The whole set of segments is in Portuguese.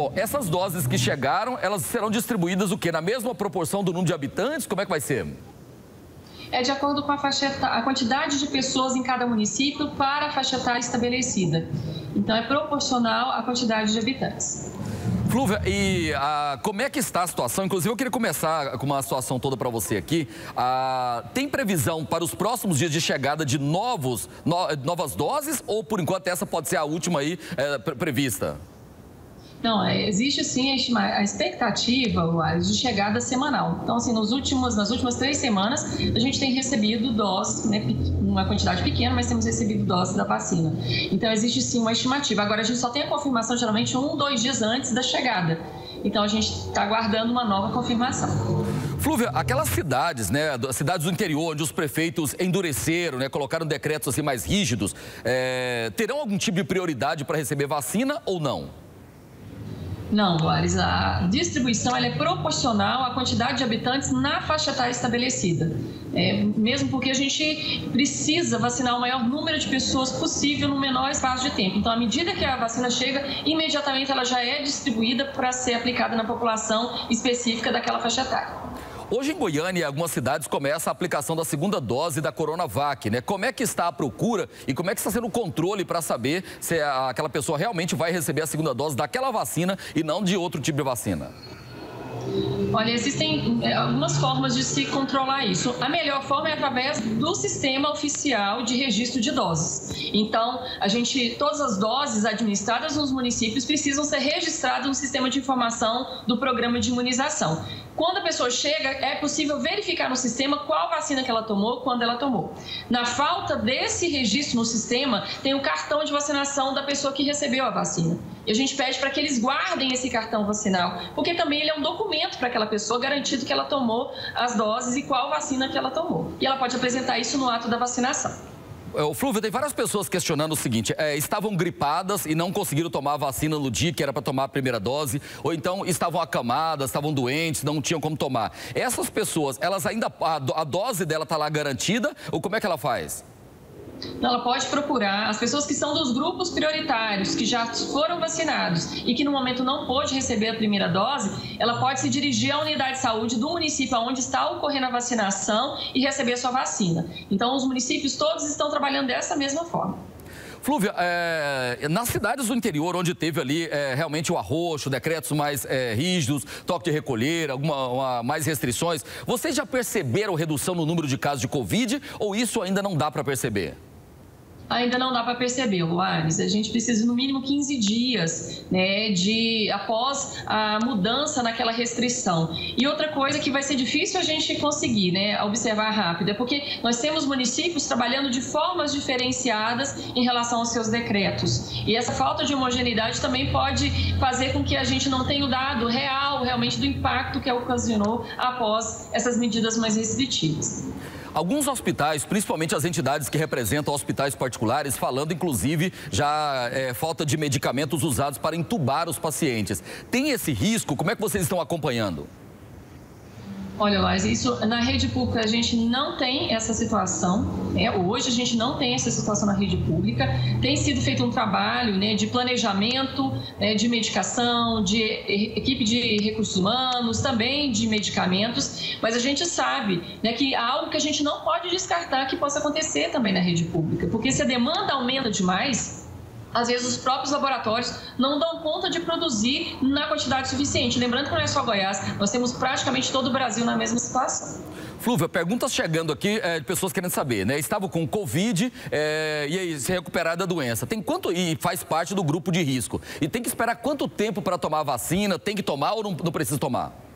Bom, essas doses que chegaram, elas serão distribuídas o quê? Na mesma proporção do número de habitantes? Como é que vai ser? é de acordo com a, faixa a quantidade de pessoas em cada município para a faixa etária estabelecida. Então, é proporcional à quantidade de habitantes. Flúvia, e ah, como é que está a situação? Inclusive, eu queria começar com uma situação toda para você aqui. Ah, tem previsão para os próximos dias de chegada de novos, no, novas doses ou, por enquanto, essa pode ser a última aí é, prevista? Não, é, existe sim a expectativa de chegada semanal. Então, assim, nos últimos, nas últimas três semanas, a gente tem recebido doses, né, uma quantidade pequena, mas temos recebido doses da vacina. Então, existe sim uma estimativa. Agora, a gente só tem a confirmação geralmente um, dois dias antes da chegada. Então, a gente está aguardando uma nova confirmação. Flúvia, aquelas cidades, né, cidades do interior, onde os prefeitos endureceram, né, colocaram decretos assim mais rígidos, é, terão algum tipo de prioridade para receber vacina ou não? Não, Lares, a distribuição é proporcional à quantidade de habitantes na faixa etária estabelecida. É, mesmo porque a gente precisa vacinar o maior número de pessoas possível no menor espaço de tempo. Então, à medida que a vacina chega, imediatamente ela já é distribuída para ser aplicada na população específica daquela faixa etária. Hoje em Goiânia, algumas cidades começa a aplicação da segunda dose da Coronavac, né? Como é que está a procura e como é que está sendo o controle para saber se aquela pessoa realmente vai receber a segunda dose daquela vacina e não de outro tipo de vacina? Olha, existem é, algumas formas de se controlar isso. A melhor forma é através do sistema oficial de registro de doses. Então, a gente, todas as doses administradas nos municípios precisam ser registradas no sistema de informação do programa de imunização. Quando a pessoa chega, é possível verificar no sistema qual vacina que ela tomou, quando ela tomou. Na falta desse registro no sistema, tem o cartão de vacinação da pessoa que recebeu a vacina. E a gente pede para que eles guardem esse cartão vacinal, porque também ele é um documento para aquela pessoa garantido que ela tomou as doses e qual vacina que ela tomou. E ela pode apresentar isso no ato da vacinação. É, o Flúvio, tem várias pessoas questionando o seguinte: é, estavam gripadas e não conseguiram tomar a vacina no dia que era para tomar a primeira dose, ou então estavam acamadas, estavam doentes, não tinham como tomar. Essas pessoas, elas ainda. A, a dose dela está lá garantida, ou como é que ela faz? Ela pode procurar as pessoas que são dos grupos prioritários, que já foram vacinados e que no momento não pôde receber a primeira dose, ela pode se dirigir à unidade de saúde do município onde está ocorrendo a vacinação e receber sua vacina. Então, os municípios todos estão trabalhando dessa mesma forma. Flúvia, é, nas cidades do interior, onde teve ali é, realmente o arroxo, decretos mais é, rígidos, toque de recolher, alguma uma, mais restrições, vocês já perceberam redução no número de casos de Covid ou isso ainda não dá para perceber? Ainda não dá para perceber, Luares. A gente precisa no mínimo 15 dias, né, de após a mudança naquela restrição. E outra coisa que vai ser difícil a gente conseguir, né, observar rápido, é porque nós temos municípios trabalhando de formas diferenciadas em relação aos seus decretos. E essa falta de homogeneidade também pode fazer com que a gente não tenha o dado real, realmente, do impacto que ocasionou após essas medidas mais restritivas. Alguns hospitais, principalmente as entidades que representam hospitais particulares, falando inclusive já é, falta de medicamentos usados para entubar os pacientes. Tem esse risco? Como é que vocês estão acompanhando? Olha, Lais, isso na rede pública a gente não tem essa situação. Né? Hoje a gente não tem essa situação na rede pública. Tem sido feito um trabalho né, de planejamento né, de medicação, de equipe de recursos humanos, também de medicamentos, mas a gente sabe né, que há algo que a gente não pode descartar que possa acontecer também na rede pública, porque se a demanda aumenta demais, às vezes os próprios laboratórios não dão conta de produzir na quantidade suficiente. Lembrando que não é só Goiás, nós temos praticamente todo o Brasil na mesma situação. Flúvia, perguntas chegando aqui é, de pessoas querendo saber, né? Estavam com Covid é, e aí se recuperar da doença. Tem quanto e faz parte do grupo de risco? E tem que esperar quanto tempo para tomar a vacina? Tem que tomar ou não, não precisa tomar?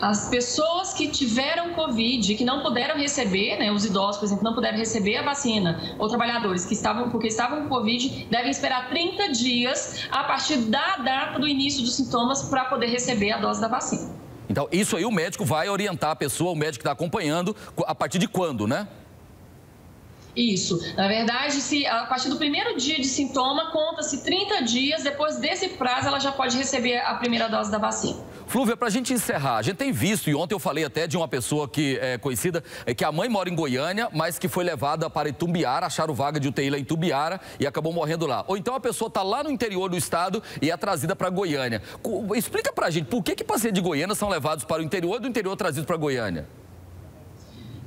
As pessoas que tiveram Covid, que não puderam receber, né, os idosos, por exemplo, não puderam receber a vacina, ou trabalhadores que estavam, porque estavam com Covid, devem esperar 30 dias a partir da data do início dos sintomas para poder receber a dose da vacina. Então, isso aí o médico vai orientar a pessoa, o médico que está acompanhando, a partir de quando, né? Isso. Na verdade, se a partir do primeiro dia de sintoma, conta-se 30 dias. Depois desse prazo, ela já pode receber a primeira dose da vacina. Flúvia, para a gente encerrar, a gente tem visto, e ontem eu falei até de uma pessoa que é conhecida, é que a mãe mora em Goiânia, mas que foi levada para Itumbiara, acharam vaga de UTI lá em Itumbiara e acabou morrendo lá. Ou então a pessoa está lá no interior do estado e é trazida para Goiânia. Explica para a gente, por que, que pacientes de Goiânia são levados para o interior do interior trazidos para Goiânia?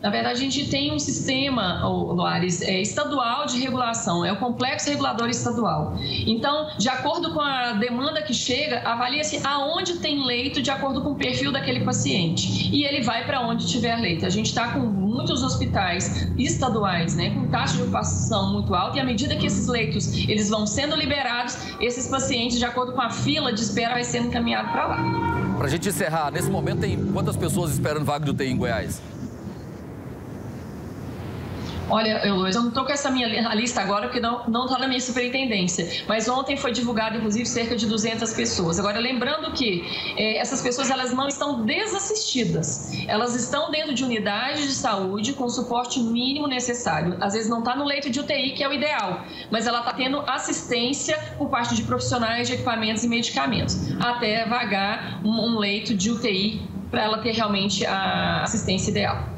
Na verdade, a gente tem um sistema, Luares, é, estadual de regulação, é o complexo regulador estadual. Então, de acordo com a demanda que chega, avalia-se aonde tem leito de acordo com o perfil daquele paciente. E ele vai para onde tiver leito. A gente está com muitos hospitais estaduais, né, com taxa de ocupação muito alta, e à medida que esses leitos eles vão sendo liberados, esses pacientes, de acordo com a fila de espera, vai sendo encaminhado para lá. Para a gente encerrar, nesse momento tem quantas pessoas esperando vaga de UTI em Goiás? Olha, eu, eu não estou com essa minha lista agora, porque não está na minha superintendência. Mas ontem foi divulgado, inclusive, cerca de 200 pessoas. Agora, lembrando que é, essas pessoas elas não estão desassistidas. Elas estão dentro de unidades de saúde com o suporte mínimo necessário. Às vezes não está no leito de UTI, que é o ideal, mas ela está tendo assistência por parte de profissionais de equipamentos e medicamentos, até vagar um, um leito de UTI para ela ter realmente a assistência ideal.